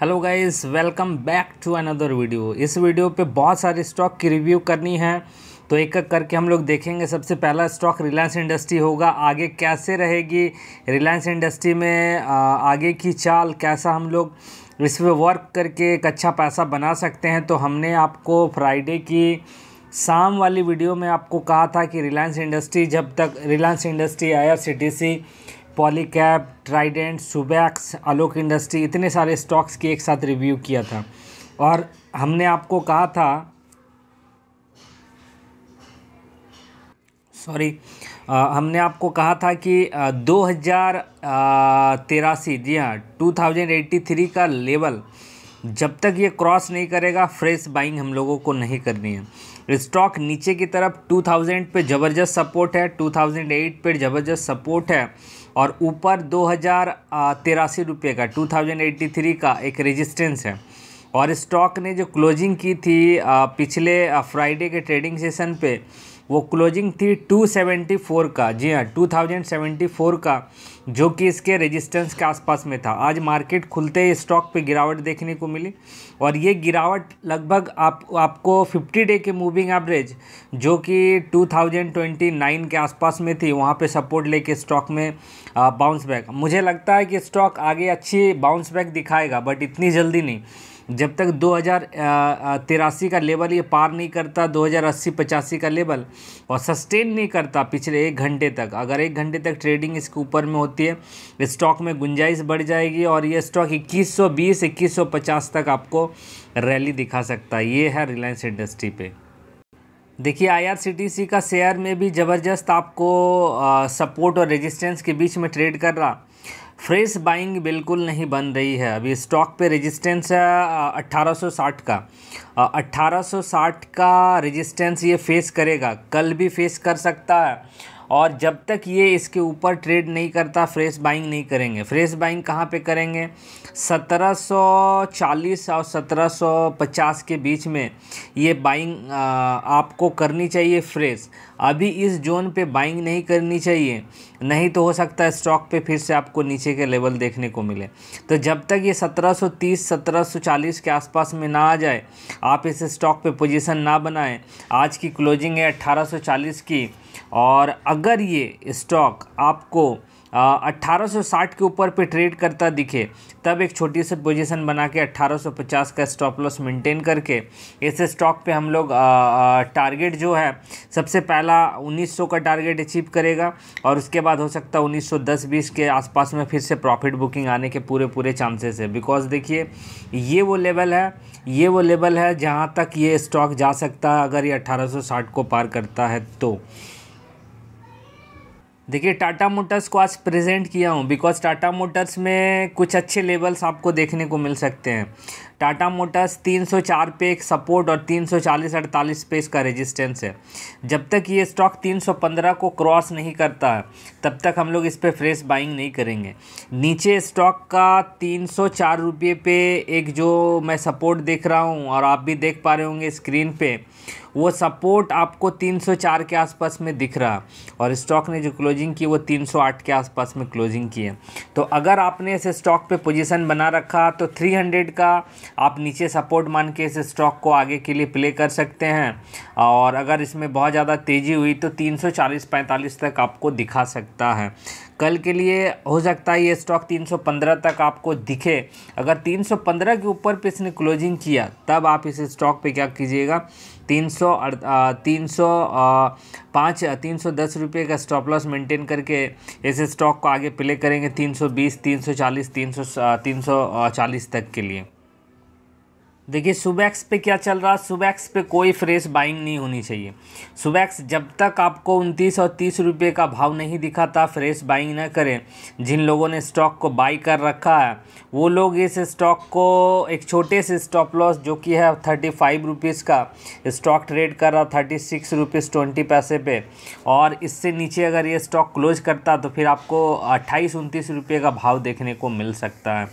Hello guys welcome back to another video इस video पे बहुत सारे स्टॉक की रिव्यू करनी है। तो एक एक करके हम लोग देखेंगे। सबसे पहला स्टॉक रिलायंस इंडस्ट्री होगा। आगे कैसे रहेगी? रिलायंस इंडस्ट्री में आगे की चाल कैसा हम लोग इस पर वर्क करके एक अच्छा पैसा बना सकते हैं? तो हमने आपको फ्राइडे की शाम वाली वीडियो में आपको कहा था कि रिलायंस इंडस्ट्री जब तक Reliance industry I R C T Polycab Trident Subex Alok industry इतने सारे स्टॉक्स की एक साथ रिव्यू किया था। और हमने आपको कहा था सॉरी हमने आपको कहा था कि दो हज़ार तिरासी, जी हाँ टू थाउज़ेंड एट्टी थ्री का लेवल जब तक ये क्रॉस नहीं करेगा फ्रेश बाइंग हम लोगों को नहीं करनी है। स्टॉक नीचे की तरफ़ 2000 पे ज़बरदस्त सपोर्ट है 2008 पे ज़बरदस्त सपोर्ट है। और ऊपर दो हज़ार तिरासी रुपये का टू थाउज़ेंड एट्टी थ्री का एक रेजिस्टेंस है। और स्टॉक ने जो क्लोजिंग की थी पिछले फ्राइडे के ट्रेडिंग सेशन पे वो क्लोजिंग थी 274 का। जी हाँ 2074 का, जो कि इसके रेजिस्टेंस के आसपास में था। आज मार्केट खुलते ही स्टॉक पे गिरावट देखने को मिली। और ये गिरावट लगभग आप, आपको 50 डे के मूविंग एवरेज जो कि 2029 के आसपास में थी, वहाँ पे सपोर्ट लेके स्टॉक में बाउंस बैक मुझे लगता है कि स्टॉक आगे अच्छी बाउंस बैक दिखाएगा बट इतनी जल्दी नहीं। जब तक दो हज़ार तिरासी का लेवल ये पार नहीं करता, दो हज़ार अस्सी, पचासी का लेवल और सस्टेन नहीं करता पिछले एक घंटे तक, अगर एक घंटे तक ट्रेडिंग इसके ऊपर में होती है, स्टॉक में गुंजाइश बढ़ जाएगी और ये स्टॉक 2120 2150 तक आपको रैली दिखा सकता है। ये है रिलायंस इंडस्ट्री पे। देखिए आईआरसीटीसी का शेयर में भी ज़बरदस्त आपको आ, सपोर्ट और रेजिस्टेंस के बीच में ट्रेड कर रहा। फ्रेश बाइंग बिल्कुल नहीं बन रही है। अभी स्टॉक पे रेजिस्टेंस है 1860 का। 1860 का रेजिस्टेंस ये फेस करेगा। कल भी फेस कर सकता है। और जब तक ये इसके ऊपर ट्रेड नहीं करता फ्रेश बाइंग नहीं करेंगे। फ्रेश बाइंग कहाँ पे करेंगे? 1740 और 1750 के बीच में ये बाइंग आपको करनी चाहिए फ्रेश अभी इस जोन पे बाइंग नहीं करनी चाहिए। नहीं तो हो सकता है स्टॉक पे फिर से आपको नीचे के लेवल देखने को मिले। तो जब तक ये 1730 1740 के आसपास में ना आ जाए, आप इस स्टॉक पे पोजीशन ना बनाएँ। आज की क्लोजिंग है 1840 की। और अगर ये स्टॉक आपको अट्ठारह सौ साठ के ऊपर पे ट्रेड करता दिखे, तब एक छोटी सी पोजीशन बना के अट्ठारह सौ पचास का स्टॉप लॉस मेंटेन करके, इस स्टॉक पे हम लोग टारगेट जो है, सबसे पहला उन्नीस सौ का टारगेट अचीव करेगा, और उसके बाद हो सकता है उन्नीस सौ दस बीस के आसपास में फिर से प्रॉफिट बुकिंग आने के पूरे पूरे चांसेस है। बिकॉज़ देखिए, ये वो लेवल है, ये वो लेवल है जहाँ तक ये स्टॉक जा सकता है अगर ये अट्ठारह को पार करता है तो। देखिए टाटा मोटर्स को आज प्रेजेंट किया हूँ बिकॉज़ टाटा मोटर्स में कुछ अच्छे लेवल्स आपको देखने को मिल सकते हैं। टाटा मोटर्स 304 पे एक सपोर्ट और 340 अड़तालीस पे इसका रेजिस्टेंस है। जब तक ये स्टॉक 315 को क्रॉस नहीं करता है तब तक हम लोग इस पर फ्रेश बाइंग नहीं करेंगे। नीचे स्टॉक का तीन सौ पे एक जो मैं सपोर्ट देख रहा हूँ और आप भी देख पा रहे होंगे स्क्रीन पर वो सपोर्ट आपको 304 के आसपास में दिख रहा और स्टॉक ने जो क्लोजिंग की, वो 308 के आसपास में क्लोजिंग की है। तो अगर आपने इस स्टॉक पे पोजीशन बना रखा तो 300 का आप नीचे सपोर्ट मान के इस स्टॉक को आगे के लिए प्ले कर सकते हैं। और अगर इसमें बहुत ज़्यादा तेज़ी हुई तो 340-45 तक आपको दिखा सकता है। कल के लिए हो सकता है ये स्टॉक 315 तक आपको दिखे। अगर 315 के ऊपर पे इसने क्लोजिंग किया, तब आप इस स्टॉक पे क्या कीजिएगा? तीन सौ तीन सौ पाँच, तीन सौ दस रुपये का स्टॉप लॉस मेंटेन करके इस स्टॉक को आगे प्ले करेंगे तीन सौ बीस, तीन सौ चालीस, तीन सौ तीन सौ चालीस तक के लिए। देखिए सुबैक्स पे क्या चल रहा? है सुबैक्स पे कोई फ्रेश बाइंग नहीं होनी चाहिए। सुबैक्स जब तक आपको उनतीस और तीस रुपये का भाव नहीं दिखाता फ्रेश बाइंग ना करें। जिन लोगों ने स्टॉक को बाई कर रखा है, वो लोग इस स्टॉक को एक छोटे से स्टॉप लॉस जो कि है थर्टी फाइव रुपीज़ का स्टॉक ट्रेड कर रहा थर्टी सिक्स रुपीज़ ट्वेंटी पैसे पे। और इससे नीचे अगर ये स्टॉक क्लोज करता तो फिर आपको अट्ठाईस, उनतीस रुपये का भाव देखने को मिल सकता है।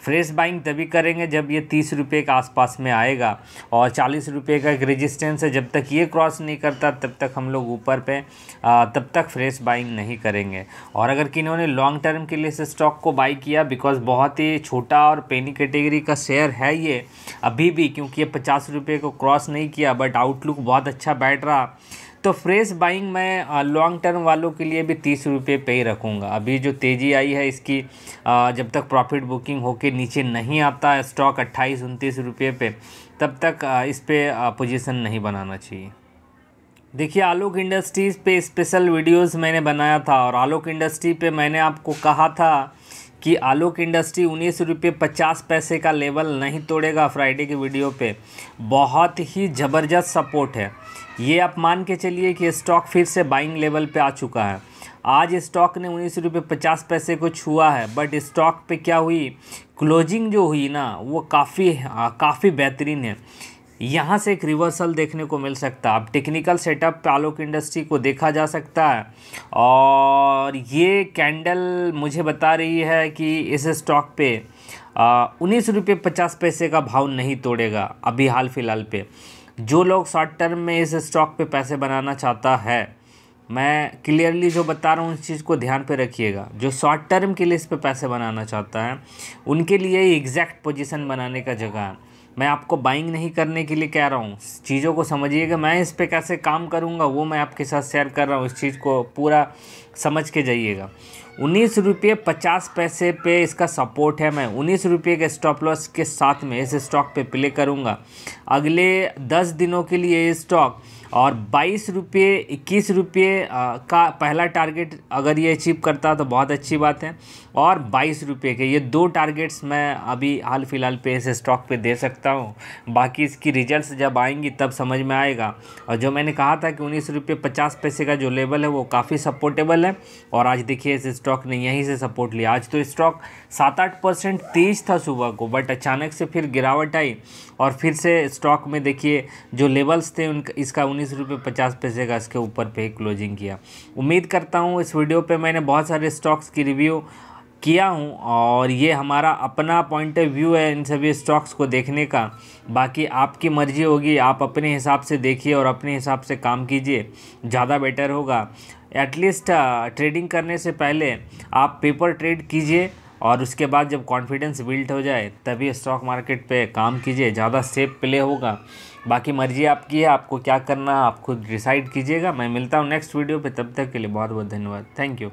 फ्रेश बाइंग तभी करेंगे जब ये तीस रुपये के आसपास में आएगा। और चालीस रुपये का एक रेजिस्टेंस है, जब तक ये क्रॉस नहीं करता, तब तक हम लोग ऊपर पे तब तक फ्रेश बाइंग नहीं करेंगे। और अगर किन्होंने लॉन्ग टर्म के लिए इस स्टॉक को बाई किया बिकॉज़ बहुत ही छोटा और पेनी कैटेगरी का शेयर है ये, अभी भी, क्योंकि ये पचास रुपये को क्रॉस नहीं किया बट आउटलुक बहुत अच्छा बैठ रहा। तो फ्रेश बाइंग मैं लॉन्ग टर्म वालों के लिए भी तीस रुपये पे ही रखूँगा। अभी जो तेज़ी आई है इसकी जब तक प्रॉफिट बुकिंग होके नीचे नहीं आता है स्टॉक अट्ठाईस, उनतीस रुपये पे, तब तक इस पर पोजीशन नहीं बनाना चाहिए। देखिए, आलोक इंडस्ट्रीज़ पे स्पेशल वीडियोस मैंने बनाया था और आलोक इंडस्ट्री पे मैंने आपको कहा था कि आलोक इंडस्ट्री उन्नीस रुपये पचास पैसे का लेवल नहीं तोड़ेगा फ्राइडे के वीडियो पे। बहुत ही ज़बरदस्त सपोर्ट है। ये आप मान के चलिए कि स्टॉक फिर से बाइंग लेवल पे आ चुका है। आज स्टॉक ने उन्नीस रुपये पचास पैसे को छुआ है, बट स्टॉक पे क्या हुई? क्लोजिंग जो हुई ना, वो काफ़ी काफ़ी बेहतरीन है। यहाँ से एक रिवर्सल देखने को मिल सकता है। अब टेक्निकल सेटअप आलोक इंडस्ट्री को देखा जा सकता है। और ये कैंडल मुझे बता रही है कि इस स्टॉक पे उन्नीस रुपये पचास पैसे का भाव नहीं तोड़ेगा अभी हाल फ़िलहाल पे। जो लोग शॉर्ट टर्म में इस स्टॉक पे पैसे बनाना चाहता है, मैं क्लियरली जो बता रहा हूँ उस चीज़ को ध्यान पे रखिएगा। जो शॉर्ट टर्म के लिए इस पे पैसे बनाना चाहता है, उनके लिए एग्जैक्ट पोजीशन बनाने का जगह है। मैं आपको बाइंग नहीं करने के लिए कह रहा हूँ। चीज़ों को समझिएगा मैं इस पर कैसे काम करूँगा, वो मैं आपके साथ शेयर कर रहा हूँ। इस चीज़ को पूरा समझ के जाइएगा। उन्नीस रुपये पचास पैसे पे इसका सपोर्ट है मैं। उन्नीस रुपये के स्टॉप लॉस के साथ में इस स्टॉक पे प्ले करूँगा। अगले दस दिनों के लिए ये स्टॉक और बाईस रुपये, इक्कीस रुपये का पहला टारगेट अगर ये अचीव करता तो बहुत अच्छी बात है। और बाईस रुपये के ये दो टारगेट्स मैं अभी हाल फ़िलहाल पे इस स्टॉक पे दे सकता हूँ। बाकी इसकी रिजल्ट्स जब आएँगी तब समझ में आएगा। और जो मैंने कहा था कि उन्नीस रुपये पचास पैसे का जो लेवल है वो काफ़ी सपोर्टेबल है। और आज देखिए इस स्टॉक ने यहीं से सपोर्ट लिया। आज तो स्टॉक सात आठ परसेंट तेज था सुबह को बट अचानक से फिर गिरावट आई। और फिर से स्टॉक में देखिए जो लेवल्स थे उनका, इसका उन्नीस रुपये पचास पैसे का इसके ऊपर पे क्लोजिंग किया। उम्मीद करता हूँ इस वीडियो पे मैंने बहुत सारे स्टॉक्स की रिव्यू किया हूँ और ये हमारा अपना पॉइंट ऑफ़ व्यू है इन सभी स्टॉक्स को देखने का। बाकी आपकी मर्ज़ी होगी, आप अपने हिसाब से देखिए और अपने हिसाब से काम कीजिए, ज़्यादा बेटर होगा। एटलीस्ट ट्रेडिंग करने से पहले आप पेपर ट्रेड कीजिए। और उसके बाद जब कॉन्फिडेंस बिल्ट हो जाए, तभी स्टॉक मार्केट पे काम कीजिए, ज़्यादा सेफ़ प्ले होगा। बाकी मर्ज़ी आपकी है, आपको क्या करना आप खुद डिसाइड कीजिएगा। मैं मिलता हूँ नेक्स्ट वीडियो पे, तब तक के लिए बहुत बहुत धन्यवाद। Thank you